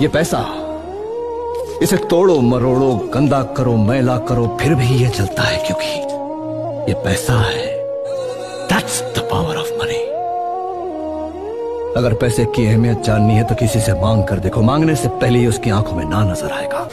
ये पैसा। इसे तोड़ो, मरोड़ो, गंदा करो, मैला करो, फिर भी ये चलता है क्योंकि ये पैसा है। That's the power of money अगर पैसे की अहमियत जाननी है तो किसी से मांग कर देखो। मांगने से पहले ही उसकी आँखों में ना नज़र आएगा।